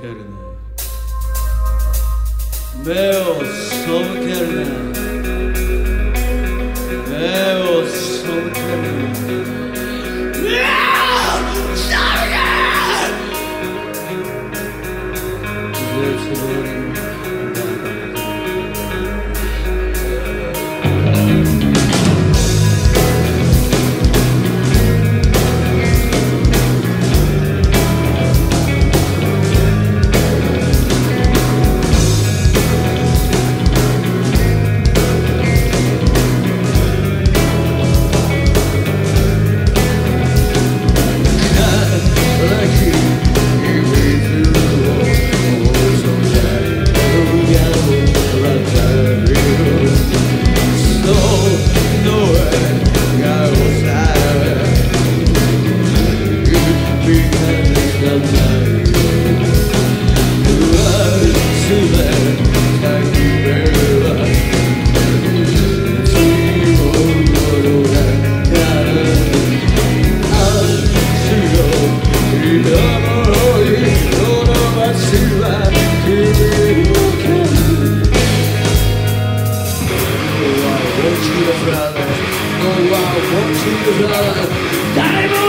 kerna Meo som kerna Meo som kerna Meo som you, brother. Oh, I want you, brother.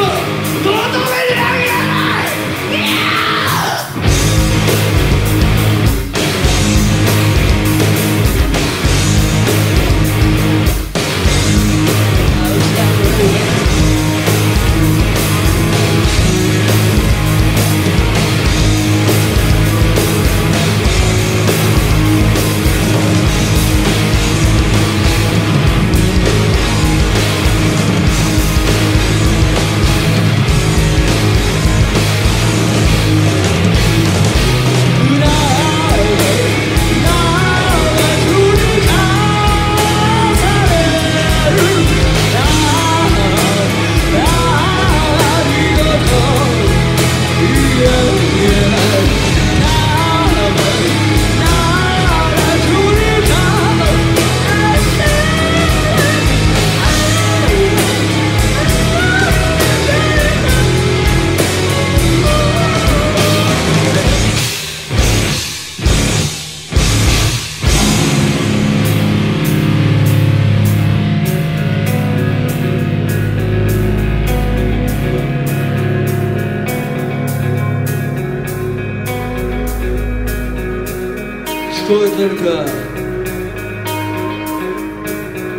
что это?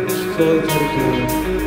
Что это?